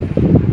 you